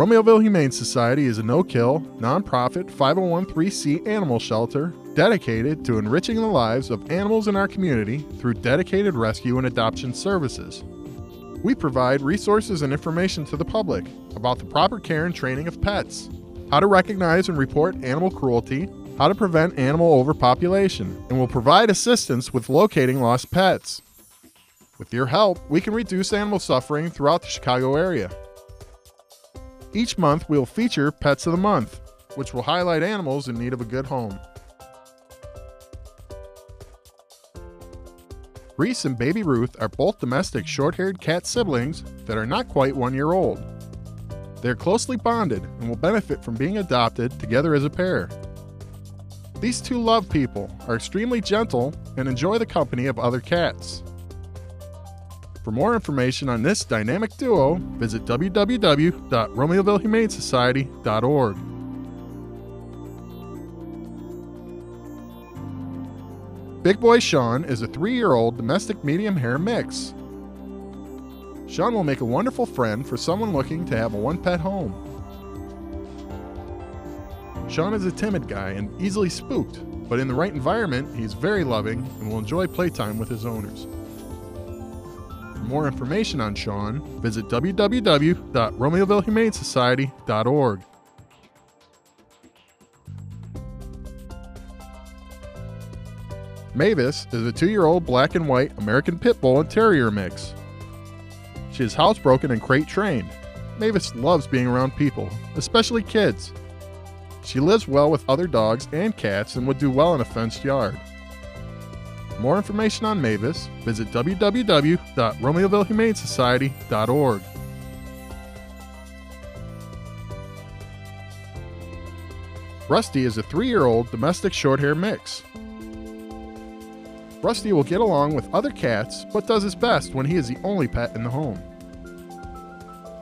Romeoville Humane Society is a no kill, nonprofit 501c animal shelter dedicated to enriching the lives of animals in our community through dedicated rescue and adoption services. We provide resources and information to the public about the proper care and training of pets, how to recognize and report animal cruelty, how to prevent animal overpopulation, and will provide assistance with locating lost pets. With your help, we can reduce animal suffering throughout the Chicago area. Each month, we will feature Pets of the Month, which will highlight animals in need of a good home. Reese and baby Ruth are both domestic short haired cat siblings that are not quite one year old. They're closely bonded and will benefit from being adopted together as a pair. These two love people, are extremely gentle, and enjoy the company of other cats. For more information on this dynamic duo, visit www.romeovillehumanesociety.org. Big Boy Sean is a three year old domestic medium hair mix. Sean will make a wonderful friend for someone looking to have a one pet home. Sean is a timid guy and easily spooked, but in the right environment, he's very loving and will enjoy playtime with his owners. More information on Sean, visit www.romeovillehumanesociety.org. Mavis is a two year old black and white American Pit Bull and Terrier mix. She is housebroken and crate trained. Mavis loves being around people, especially kids. She lives well with other dogs and cats and would do well in a fenced yard. More information on Mavis, visit www.romeovillehumanesociety.org. Rusty is a three year old domestic shorthair mix. Rusty will get along with other cats, but does his best when he is the only pet in the home.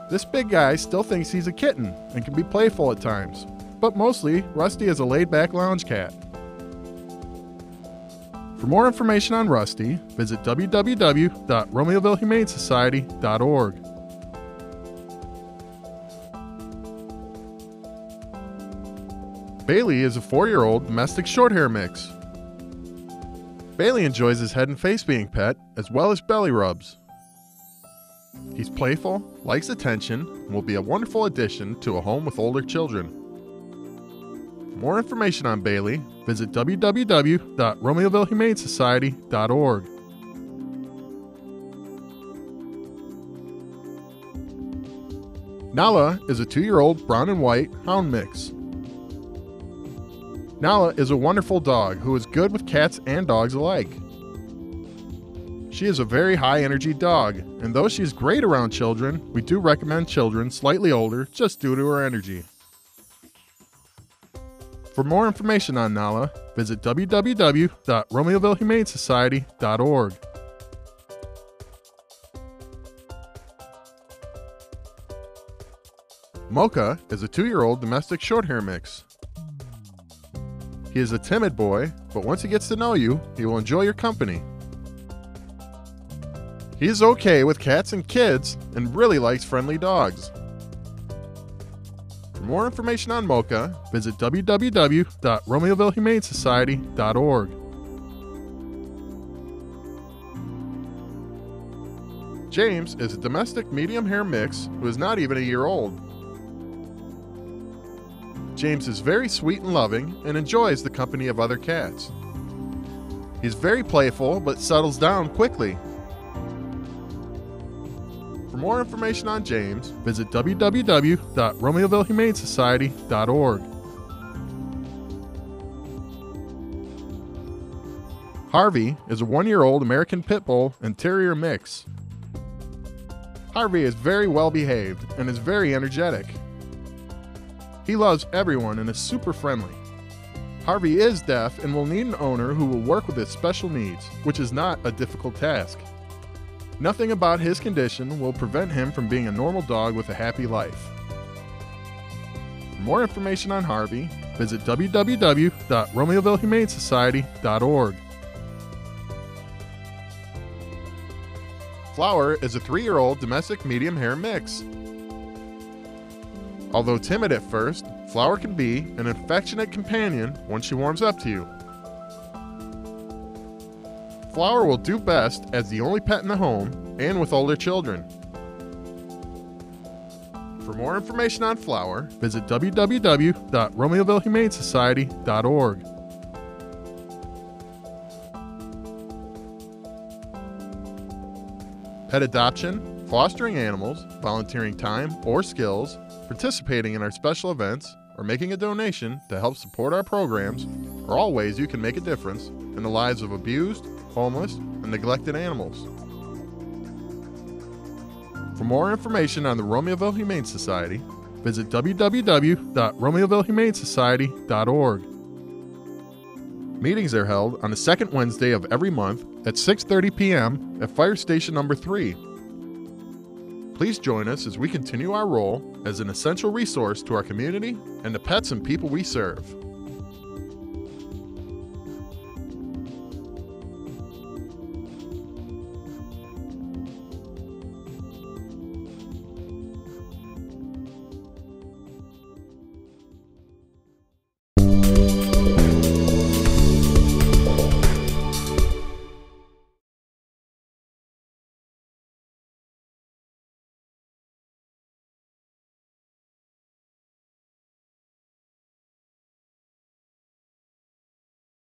This big guy still thinks he's a kitten and can be playful at times, but mostly, Rusty is a laid back lounge cat. For more information on Rusty, visit www.romeovillehumanesociety.org. Bailey is a four year old domestic shorthair mix. Bailey enjoys his head and face being pet, as well as belly rubs. He's playful, likes attention, and will be a wonderful addition to a home with older children. More information on Bailey, visit www.romeovillehumanesociety.org. Nala is a two year old brown and white hound mix. Nala is a wonderful dog who is good with cats and dogs alike. She is a very high energy dog, and though she's great around children, we do recommend children slightly older just due to her energy. For more information on Nala, visit www.romeovillehumanesociety.org. Mocha is a two year old domestic shorthair mix. He is a timid boy, but once he gets to know you, he will enjoy your company. He is okay with cats and kids and really likes friendly dogs. More information on Mocha, visit www.romeovillehumanesociety.org. James is a domestic medium hair mix who is not even a year old. James is very sweet and loving and enjoys the company of other cats. He's very playful but settles down quickly. For more information on James, visit www.romeovillehumanesociety.org. Harvey is a one year old American Pit Bull and Terrier mix. Harvey is very well behaved and is very energetic. He loves everyone and is super friendly. Harvey is deaf and will need an owner who will work with his special needs, which is not a difficult task. Nothing about his condition will prevent him from being a normal dog with a happy life. For more information on Harvey, visit www.romeovillehumanesociety.org. Flower is a three year old domestic medium hair mix. Although timid at first, Flower can be an affectionate companion once she warms up to you. Flower will do best as the only pet in the home and with older children. For more information on Flower, visit www.romeovillehumanesociety.org. Pet adoption, fostering animals, volunteering time or skills, participating in our special events, or making a donation to help support our programs are all ways you can make a difference in the lives of abused, homeless, and neglected animals. For more information on the Romeoville Humane Society, visit www.romeovillehumanesociety.org. Meetings are held on the second Wednesday of every month at 6:30 p.m. at Fire Station Number 3. Please join us as we continue our role as an essential resource to our community and the pets and people we serve.